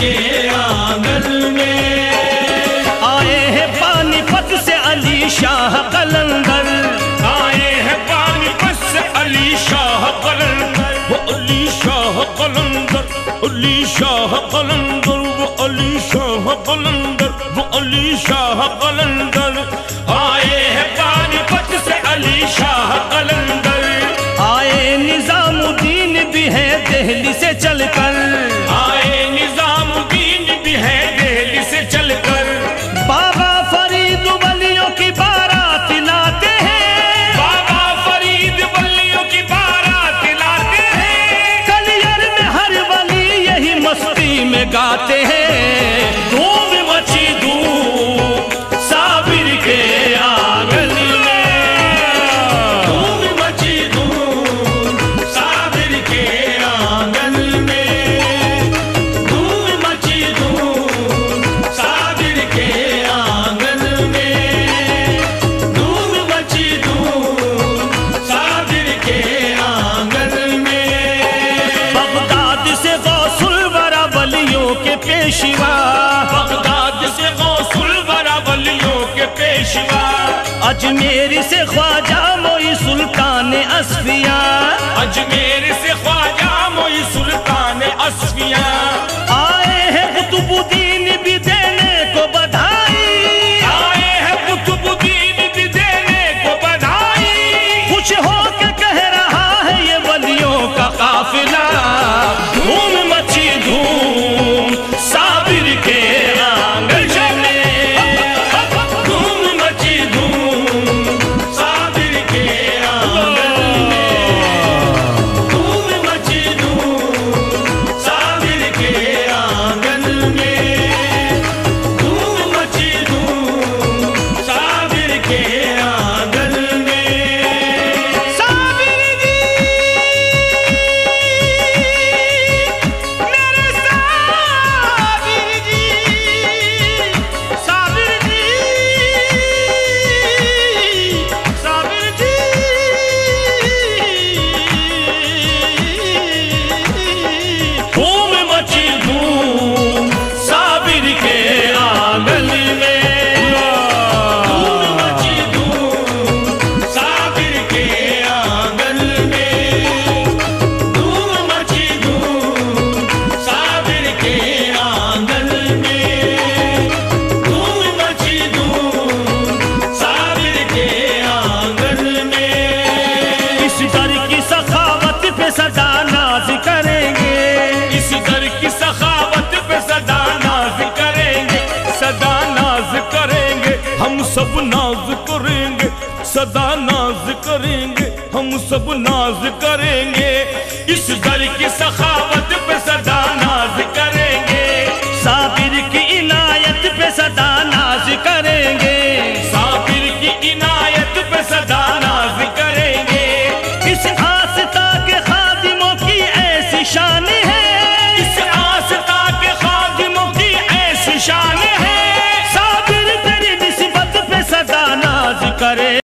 کے آنگن میں۔ آئے ہیں پانی پت سے علی شاہ قلندر۔ آئے ہیں پانی پت سے علی شاہ قلندر۔ وہ علی شاہ قلندر علی شاہ قلندر وہ علی شاہ قلندر وہ علی شاہ قلندر۔ آئے ہیں پانی پت سے علی شاہ قلندر۔ آئے نظام الدین بھی ہے دہلی سے چل کے۔ پیشوا۔ بغداد سے غوث الورا ولیوں کے پیشوا۔ اجمیر سے خواجہ موئی سلطان اسفیا اجمیر سے خواجہ موئی سلطان ناز کریں گے، صدا ناز کریں گے، ہم سب ناز کریں گے۔ اس در کی سخاوت